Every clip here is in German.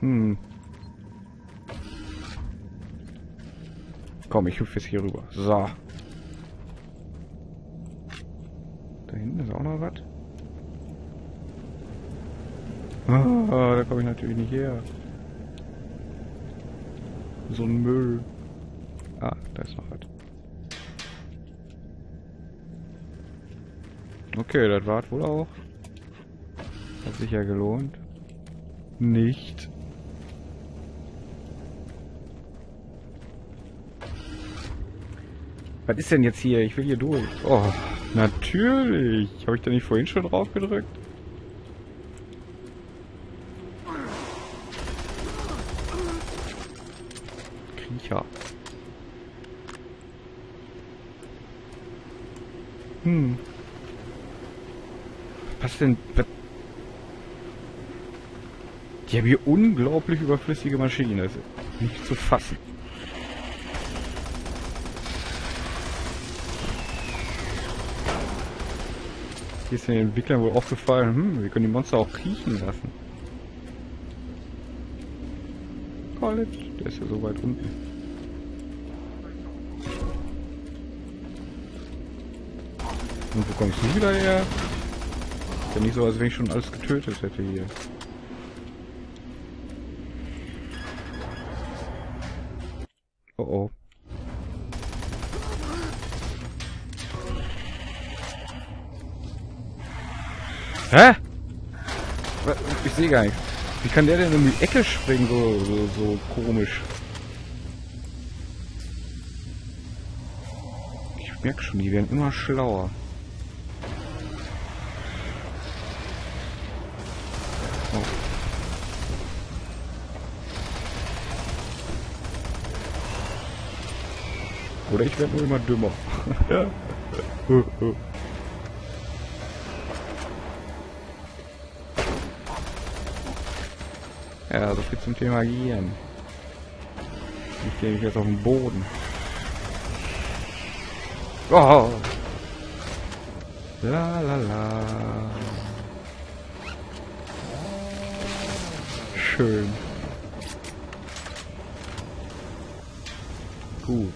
Hm. Komm, ich hüpfe jetzt hier rüber. So. Da hinten ist auch noch was. Ah, da komme ich natürlich nicht her. So ein Müll. Ah, da ist noch was. Okay, das war wohl auch. Hat sich ja gelohnt. Nicht. Was ist denn jetzt hier? Ich will hier durch. Oh, natürlich. Habe ich da nicht vorhin schon drauf gedrückt? Kriecher. Hm. Was denn? Die haben hier unglaublich überflüssige Maschinen. Das ist nicht zu fassen. Hier ist den Entwicklern wohl aufgefallen, hm, wir können die Monster auch kriechen lassen. College, der ist ja so weit unten. Und wo kommst du wieder her? Ist ja nicht so, als wenn ich schon alles getötet hätte hier. Hä? Ich sehe gar nicht. Wie kann der denn in die Ecke springen, so, so, so komisch? Ich merke schon, die werden immer schlauer. Oh. Oder ich werde nur immer dümmer. Ja, so viel zum Thema Agieren. Ich gehe jetzt auf den Boden. Oh. La la la. Schön. Gut.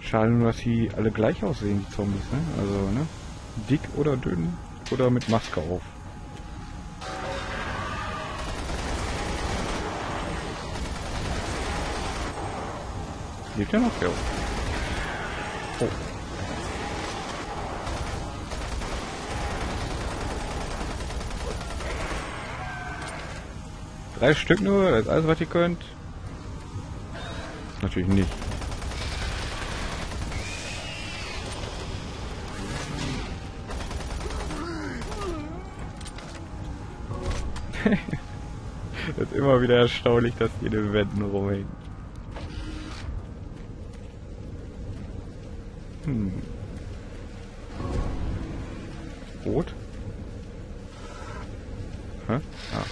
Schade nur, dass sie alle gleich aussehen, die Zombies, ne? Also, ne? Dick oder dünn oder mit Maske auf. Er noch? Ja. Oh. Drei Stück nur, das ist alles, was ihr könnt. Natürlich nicht. das ist immer wieder erstaunlich, dass die in den Wänden rumhängen. Hm. Rot? Hä? Ah.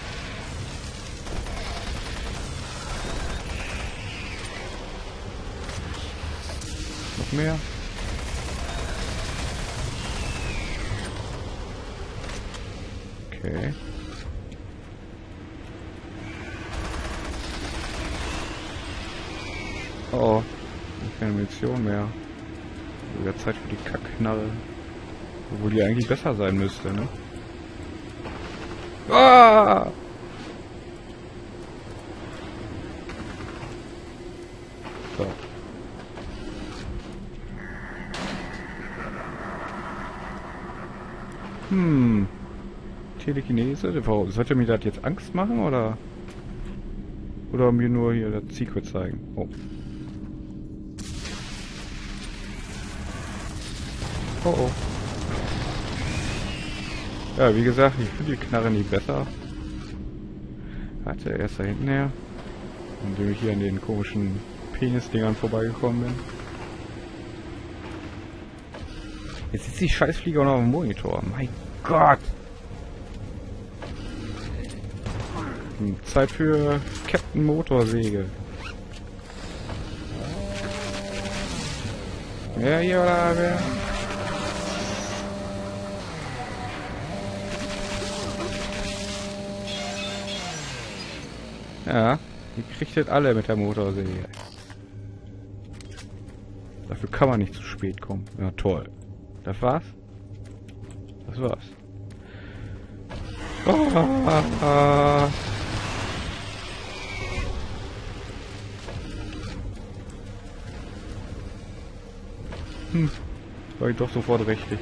Noch mehr? Okay. Oh, keine Munition mehr. Wieder Zeit für die Kackknarre. Obwohl die eigentlich besser sein müsste, ne? Ah! So. Hm. Telekinese? Sollte mir das jetzt Angst machen, oder? Oder mir nur hier das Secret zeigen? Oh. Oh oh. Ja, wie gesagt, ich finde die Knarre nie besser. Warte, erst da hinten her. Indem ich hier an den komischen Penis-Dingern vorbeigekommen bin. Jetzt sitzt die Scheißflieger auch noch am Monitor. Mein Gott! Hm, Zeit für Captain Motorsäge. Wer hier oder Ja, ihr kriegt jetzt alle mit der Motorsäge. Dafür kann man nicht zu spät kommen. Ja, toll. Das war's? Das war's. Ah, Hm. War ich doch sofort richtig.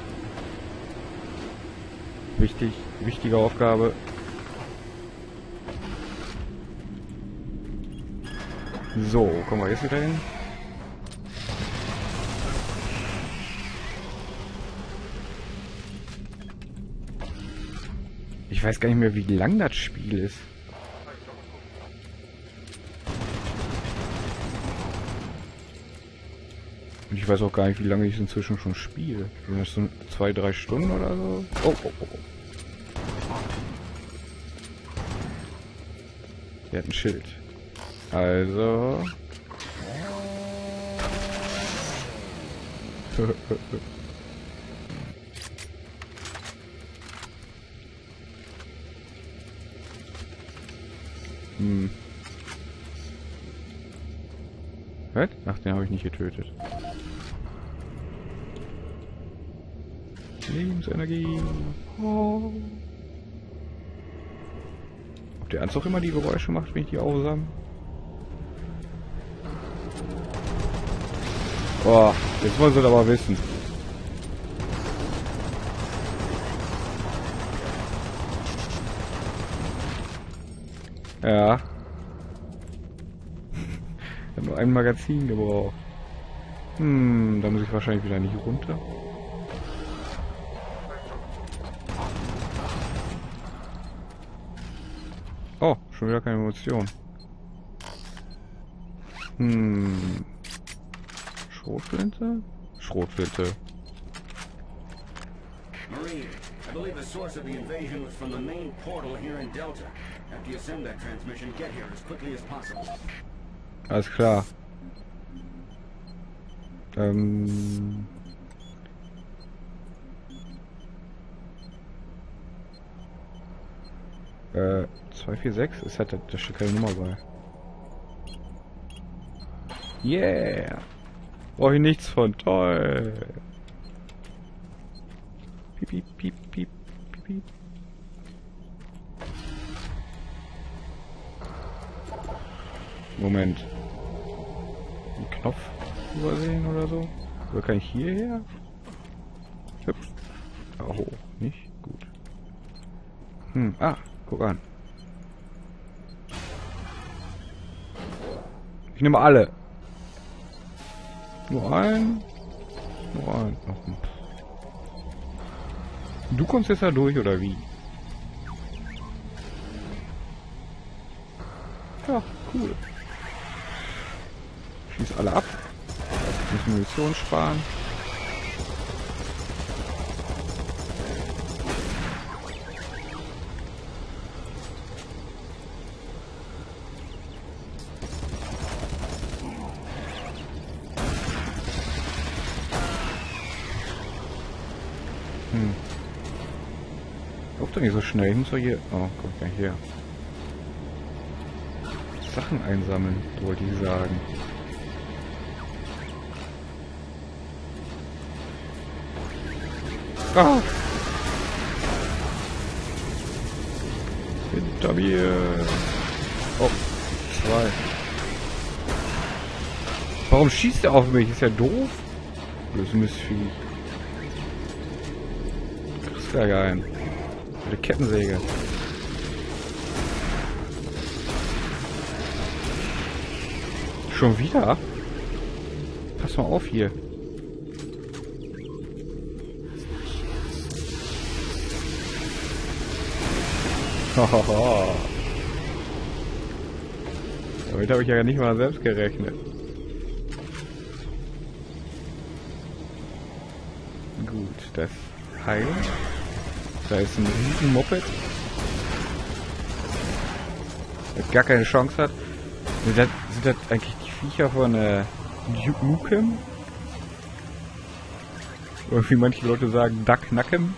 Wichtig, wichtige Aufgabe. So, kommen wir jetzt wieder hin. Ich weiß gar nicht mehr, wie lang das Spiel ist. Und ich weiß auch gar nicht, wie lange ich inzwischen schon spiele. Sind das so zwei, drei Stunden oder so? Oh, oh, oh, oh. Der hat ein Schild. Also... hm. Was? Ach, den habe ich nicht getötet. Lebensenergie. Oh. Ob der Anzug immer die Geräusche macht, wenn ich die aufsam? Oh, jetzt wollen sie aber wissen. Ja. Ich habe nur ein Magazin gebraucht. Hm, da muss ich wahrscheinlich wieder nicht runter. Oh, schon wieder keine Emotion. Hm. Schrotflinte? Schrotflinte. Marine, I believe the source of the invasion was from the main portal here in Delta. After you send that transmission, get here as quickly as possible. Alles klar. Ähm. Äh, 246 ist halt, da steht keine Nummer bei. Yeah! Brauche ich nichts von, toll! Piep, piep, piep, piep, piep, piep. Moment. Einen Knopf übersehen oder so? Oder kann ich hierher? Hüpf. Hoch. Nicht? Gut. Hm, ah, guck an. Ich nehme alle. Nur ein. Nur ein. Ach. Du kommst jetzt da durch, oder wie? Ja, cool. Schieß alle ab. Muss Munition sparen. Doch nicht so schnell hin zu hier. Oh, kommt ja hier. Sachen einsammeln, wollte ich sagen. Ah! Hinter mir! Oh, zwei. Warum schießt er auf mich? Ist ja doof. Das Mistvieh. Kriegst gleich ein. Mit der Kettensäge. Schon wieder? Pass mal auf hier. Hohoho. Damit habe ich ja nicht mal selbst gerechnet. Gut, das heilt. Da ist ein Riesen-Moped. Das gar keine Chance hat. Sind das, sind das eigentlich die Viecher von äh, Nukem? Oder wie manche Leute sagen, Duck Nukem?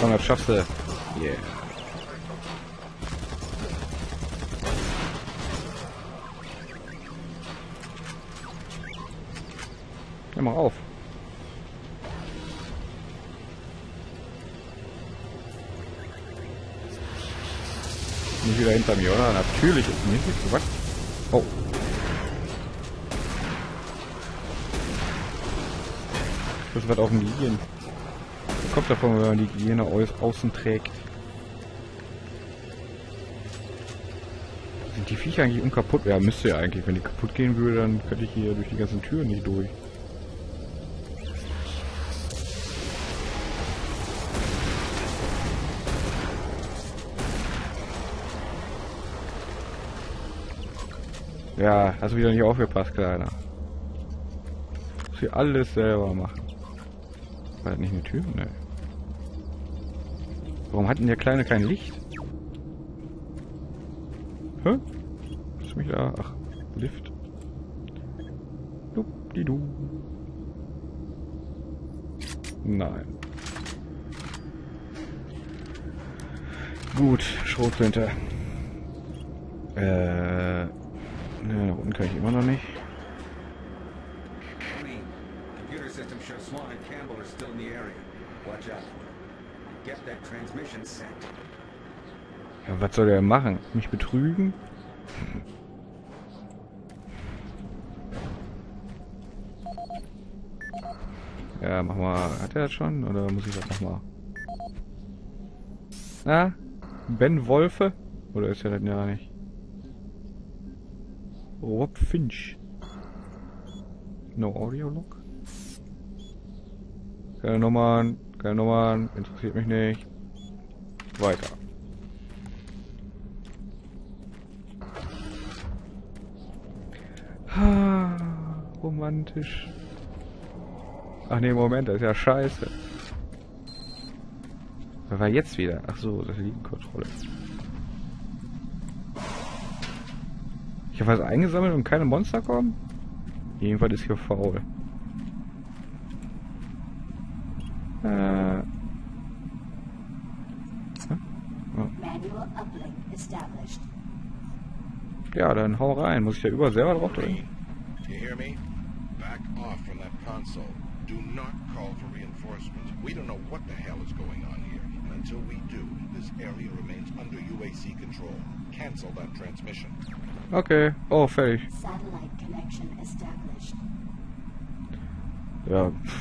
Komm, das schaffst du. Yeah. Hör mal auf. Nicht wieder hinter mir, oder? Natürlich ist nicht. Was? Oh. Das wird auf dem Gehirn. Kommt davon, wenn man die au außen trägt. Sind die Viecher eigentlich unkaputt? Ja, müsste ja eigentlich. Wenn die kaputt gehen würde, dann könnte ich hier durch die ganzen Türen nicht durch. Ja, hast du wieder nicht aufgepasst, Kleiner. Muss hier alles selber machen. War das nicht eine Tür? Ne. Warum hat denn der Kleine kein Licht? Hä? Ist mich da? Ach, Lift. Dupdidu. Nein. Gut, Schrotflinte. Äh. Ne, nach unten kann ich immer noch nicht. Green, computer system shows Swan and Campbell are still in the area. Watch out. Get that transmission set. Ja, was soll der machen? Mich betrügen? Ja, mach mal. Hat er das schon? Oder muss ich das nochmal? Ah? Ben Wolfe? Oder ist er das ja nicht? Rob Finch. No Audio Log? Keine Nummern, keine Nummern, interessiert mich nicht. Weiter. Romantisch. Ach nee, Moment, das ist ja scheiße. Was war jetzt wieder? Ach so, das Liegenkontrolle. Ich habe was eingesammelt und keine Monster kommen? Jedenfalls ist hier faul. Äh. Oh. Ja, dann hau rein. Muss ich ja über selber drauf drücken? Green, you hear me? Back off from that console. Do not call for reinforcements. We don't know what the hell is going on here. And until we do, this area remains under UAC control. Cancel that transmission. Okay. Oh, fertig. Satellite connection established.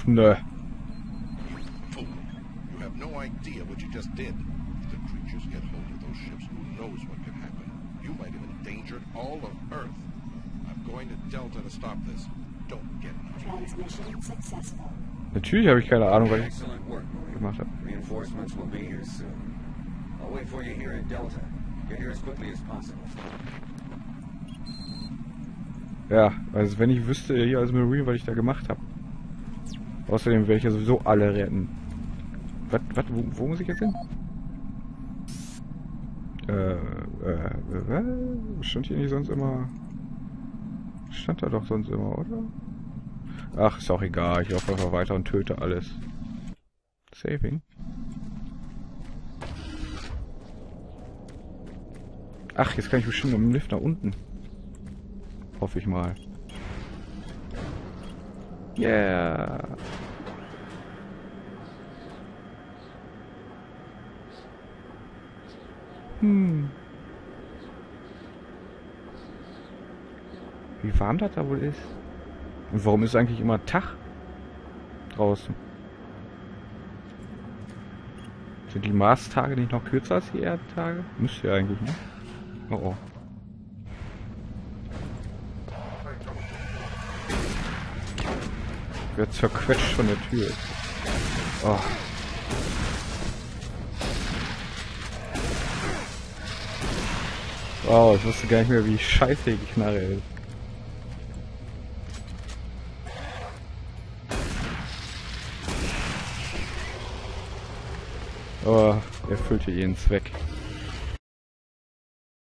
Nö. You have no idea what you just did. If the creatures get hold of those ships, who knows what could happen? You might have endangered all of Earth. I'm going to Delta to stop this. Don't get me. Transmission successful. Natürlich habe ich keine Ahnung, was ich Excellent work. Reinforcements will be here soon. I'll wait for you here at Delta. Get here as quickly as possible. Ja, also wenn ich wüsste hier als Marine, was ich da gemacht habe. Außerdem werde ich ja sowieso alle retten. Was, was, wo, wo muss ich jetzt hin? Äh, äh, äh, stand hier nicht sonst immer... Stand da doch sonst immer, oder? Ach, ist auch egal. Ich laufe einfach weiter und töte alles. Saving. Ach, jetzt kann ich bestimmt mit dem Lift nach unten. Hoffe ich mal. Yeah. Hm. Wie warm das da wohl ist? Und warum ist eigentlich immer Tag draußen? Sind die Mars-Tage nicht noch kürzer als die Erdtage? Müsste ja eigentlich, ne? Oh oh. Wird zerquetscht von der Tür. Oh. Wow, ich wusste gar nicht mehr, wie scheiße die Knarre ist. Aber erfüllte ihren Zweck.